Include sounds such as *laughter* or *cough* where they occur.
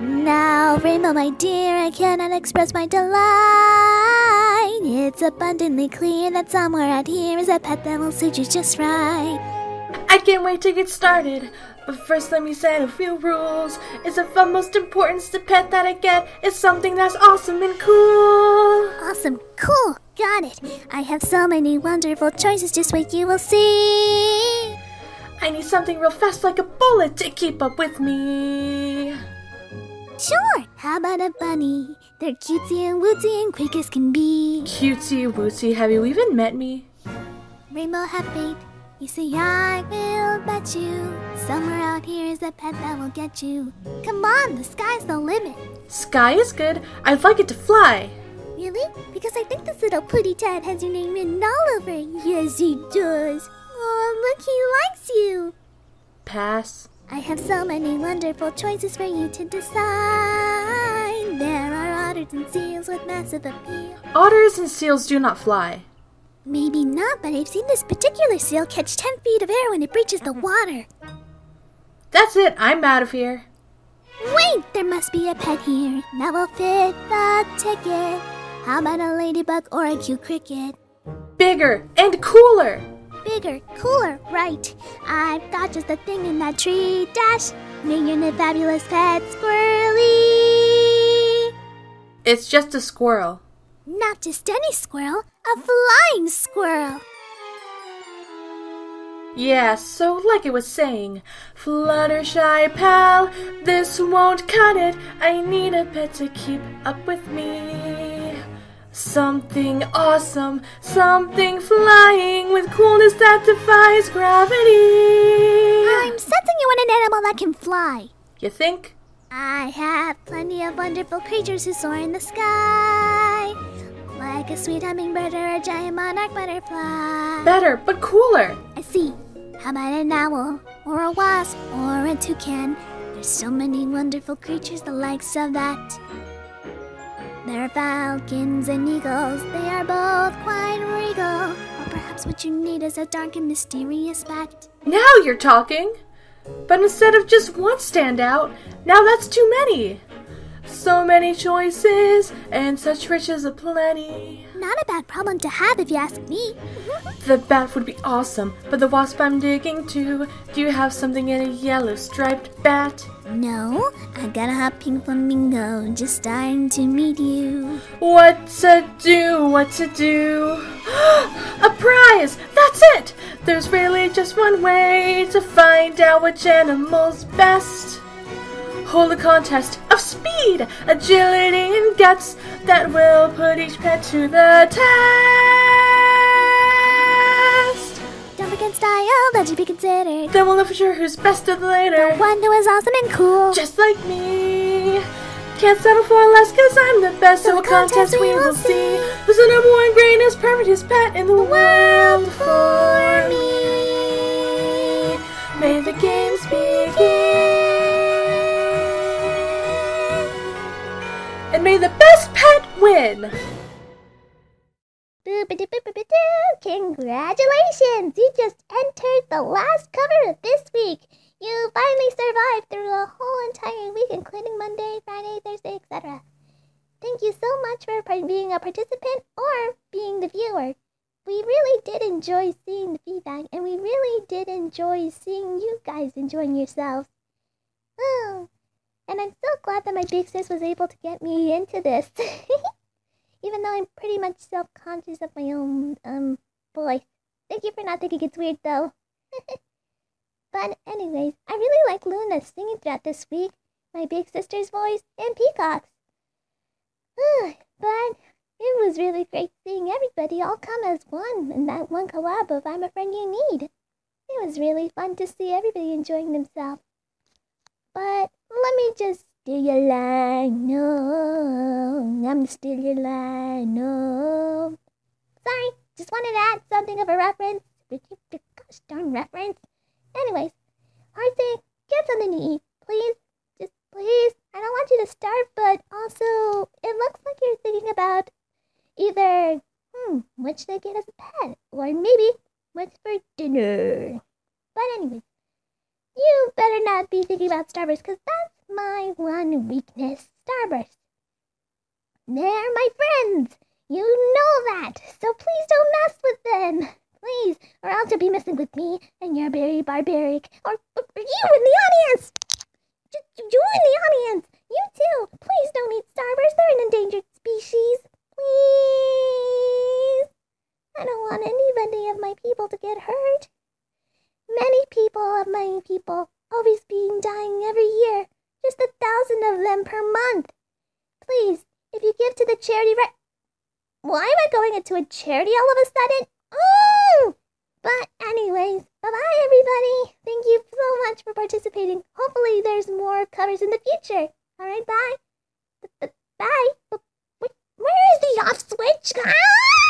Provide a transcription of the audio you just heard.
Now, Rainbow, my dear, I cannot express my delight. It's abundantly clear that somewhere out here is a pet that will suit you just right. I can't wait to get started. But first, let me set a few rules. Is of utmost importance the pet that I get is something that's awesome and cool. Awesome, cool, got it. I have so many wonderful choices, just wait, you will see. I need something real fast like a bullet to keep up with me. Sure, how about a bunny? They're cutesy and wootsy and quick as can be. Cutesy wootsy, have you even met me? Rainbow have faith. You see, I will bet you somewhere out here is a pet that will get you. Come on, the sky's the limit. Sky is good. I'd like it to fly. Because I think this little pooty tat has your name written all over. Yes, he does. Oh, look, he likes you. Pass. I have so many wonderful choices for you to decide. There are otters and seals with massive appeal. Otters and seals do not fly. Maybe not, but I've seen this particular seal catch 10 feet of air when it breaches the water. That's it, I'm out of here. Wait, there must be a pet here that will fit the ticket. How about a ladybug or a cute cricket? Bigger and cooler. Bigger, cooler, right. I've got just the thing in that tree. Dash, million a fabulous pet squirrely. It's just a squirrel. Not just any squirrel, a flying squirrel. Yeah, so like I was saying, Fluttershy pal, this won't cut it. I need a pet to keep up with me. Something awesome, something flying with coolness that defies gravity. I'm sensing you want an animal that can fly. You think? I have plenty of wonderful creatures who soar in the sky. Like a sweet hummingbird or a giant monarch butterfly. Better, but cooler. I see. How about an owl, or a wasp, or a toucan? There's so many wonderful creatures, the likes of that. There are falcons and eagles, they are both quite regal. Or perhaps what you need is a dark and mysterious bat. Now you're talking. But instead of just one standout, now that's too many. So many choices and such riches aplenty. Not a bad problem to have if you ask me. *laughs* The bat would be awesome, but the wasp I'm digging to. Do you have something in a yellow striped bat? No, I got a hot pink flamingo just dying to meet you. What to do? What to do? *gasps* a prize! That's it! There's really just one way to find out which animal's best. Hold a contest of speed, agility, and guts that will put each pet to the test. Don't forget style, that should be considered. Then we'll know for sure who's best of the later. The one who is awesome and cool. Just like me. Can't settle for less cause I'm the best, so, So a the contest contest we we will see. see. Who's the number one greatest, perfectest pet in the world for me? Congratulations! You just entered the last cover of this week. You finally survived through a whole entire week, including Monday, Friday, Thursday, etc. Thank you so much for being a participant or being the viewer. We really did enjoy seeing the feedback, and we really did enjoy seeing you guys enjoying yourselves. And I'm so glad that my big sis was able to get me into this. *laughs* Even though I'm pretty much self conscious of my own um voice. Thank you for not thinking it's weird though. *laughs* but anyways, I really like Luna singing throughout this week, my big sister's voice, and Peacock's. *sighs* but it was really great seeing everybody all come as one in that one collab of I'm a Friend You Need. It was really fun to see everybody enjoying themselves. But let me just your line, no. I'm your line, no. Sorry, just wanted to add something of a reference. Gosh darn reference. Anyways, Arthur, get something to eat, please. Just please. I don't want you to starve, but also, it looks like you're thinking about either, hmm, what should I get as a pet? Or maybe, what's for dinner? But anyways, you better not be thinking about Starburst because that's my one weakness. Starburst. They're my friends. You know that. So please don't mess with them. Please, or else you'll be messing with me and you're very barbaric. Or, or you in the audience. You in the audience. You too. Please don't eat Starburst. They're an endangered species. Please. I don't want anybody of my people to get hurt. Many people of my people always being dying every year. Just a thousand of them per month. Please, if you give to the charity right why am I going into a charity all of a sudden? Oh! But anyways, bye-bye everybody. Thank you so much for participating. Hopefully there's more covers in the future. All right, bye. B- b- bye. Where is the off switch? Ah!